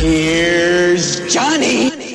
Here's Johnny.